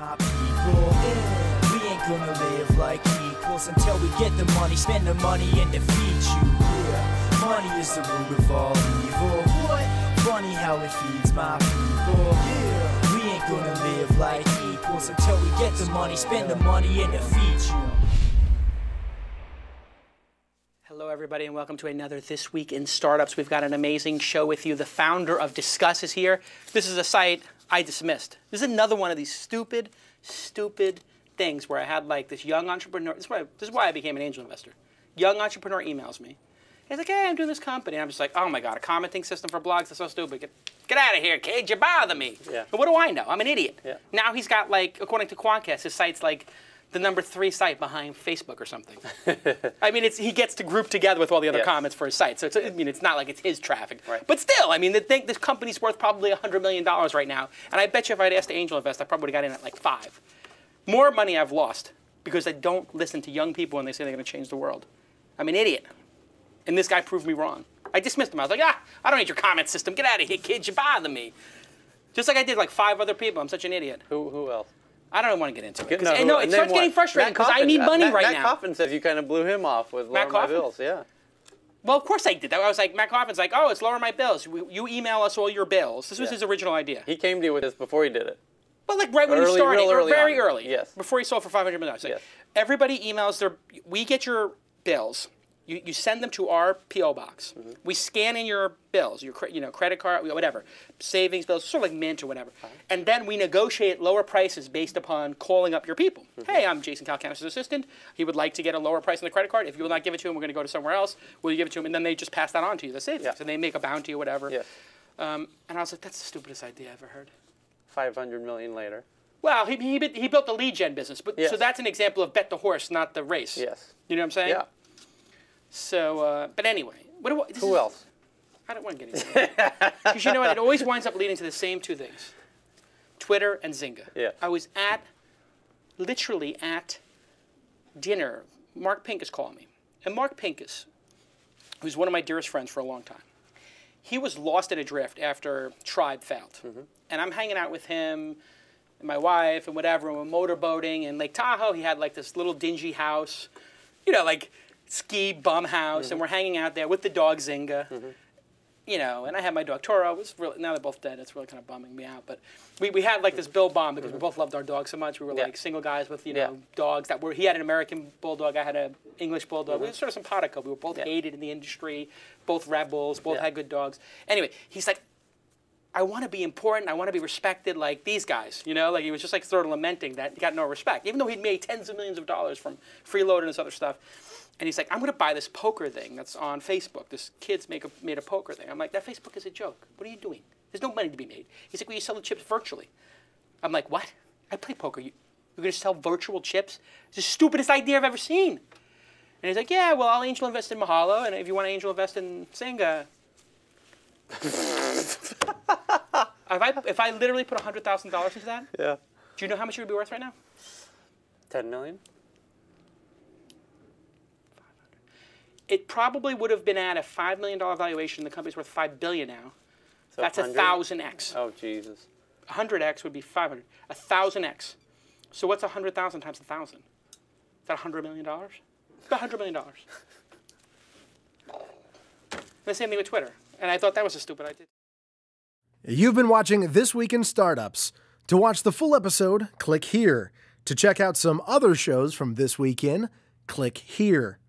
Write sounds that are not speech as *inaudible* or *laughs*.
my people. We ain't gonna live like equals until we get the money, spend the money, and defeat you. Yeah. Money is the root of all evil. What? Funny how it feeds my people. Yeah. We ain't gonna live like equals until we get the money, spend the money, and defeat you. Hello, everybody, and welcome to another This Week in Startups. We've got an amazing show with you. The founder of Disqus is here. This is a site I dismissed. This is another one of these stupid, stupid things where I had like this young entrepreneur. This is why, this is why I became an angel investor. Young entrepreneur emails me. He's like, hey, I'm doing this company. And I'm just like, oh my God, a commenting system for blogs? That's so stupid. Get, get out of here, kid. You bother me. Yeah. But what do I know? I'm an idiot. Yeah. Now he's got like, according to Quantcast, his site's like the number three site behind Facebook or something. *laughs* I mean, it's he gets to group together with all the other Yes. comments for his site. So it's, I mean, it's not like it's his traffic. Right. But still, I mean, the thing, this company's worth probably $100 million right now. And I bet you if I'd asked angel invest, I probably would have got in at like five. More money I've lost because I don't listen to young people when they say they're going to change the world. I'm an idiot. And this guy proved me wrong. I dismissed him. I was like, ah, I don't need your comment system. Get out of here, kid. You bother me. Just like I did like five other people. I'm such an idiot. Who, who else? I don't want to get into it. No, no, it starts getting frustrating because I need Uh, money Matt, right Matt now. Coffin says you kind of blew him off with Matt lower my bills. Yeah. Well, of course I did that. I was like, Matt Coffin's like, oh, it's lower my bills. You email us all your bills. This was Yeah. his original idea. He came to you with this before he did it. But like right when he Early, started, or very on. early, Yes. before he sold for five hundred million dollars. Like, Yes. Everybody emails their. We get your bills. You, you send them to our PO box. Mm-hmm. We scan in your bills, your you know credit card, whatever, savings bills, sort of like Mint or whatever, Uh-huh. and then we negotiate lower prices based upon calling up your people. Mm-hmm. Hey, I'm Jason Calacanis' assistant. He would like to get a lower price on the credit card. If you will not give it to him, we're going to go to somewhere else. Will you give it to him? And then they just pass that on to you, the savings, Yeah. and they make a bounty or whatever. Yes. Um, and I was like, that's the stupidest idea I ever heard. 500 million later. Well, he, he, he built the lead gen business, but so that's an example of bet the horse, not the race. Yes. You know what I'm saying? Yeah. So, uh, but anyway, what do I, Who is- else? I don't want to get into it. Because *laughs* you know what? It always winds up leading to the same two things Twitter and Zynga. Yeah. I was at, literally at dinner. Mark Pincus called me. And Mark Pincus, who's one of my dearest friends for a long time, he was lost in a drift after Tribe failed. And I'm hanging out with him and my wife and whatever, and we're motorboating in Lake Tahoe. He had like this little dingy house, you know, like ski bum house, and mm-hmm. we're hanging out there with the dog Zynga. Mm-hmm. You know, and I had my dog Toro. It was really, now they're both dead. It's really kind of bumming me out. But we, we had like this Bill Bomb because we mm-hmm. both loved our dogs so much. We were Yeah. like single guys with you Yeah. know dogs that were. He had an American bulldog. I had an English bulldog. We were sort of simpatico. We were both Yeah. hated in the industry. Both rebels. Both Yeah. had good dogs. Anyway, he's like, I want to be important. I want to be respected like these guys. You know, like he was just like sort of lamenting that he got no respect, even though he'd made tens of millions of dollars from freeload and other stuff. And he's like, I'm going to buy this poker thing that's on Facebook. This kid's make a, made a poker thing. I'm like, that Facebook is a joke. What are you doing? There's no money to be made. He's like, well, you sell the chips virtually. I'm like, what? I play poker. You, you're going to sell virtual chips? It's the stupidest idea I've ever seen. And he's like, yeah, well, I'll angel invest in Mahalo, and if you want to angel invest in Zynga, *laughs* if I if I literally put hundred thousand dollars into that, Yeah. do you know how much it would be worth right now? 10 million? It probably would have been at a five million dollar valuation. The company's worth five billion now. So That's a thousand x. Oh, Jesus. A hundred x would be five hundred. A thousand x. So what's a hundred thousand times a thousand? Is that a hundred million dollars? It's about a hundred million dollars. *laughs* The same thing with Twitter. And I thought that was a stupid idea. You've been watching This Week in Startups. To watch the full episode, click here. To check out some other shows from This Week In, click here.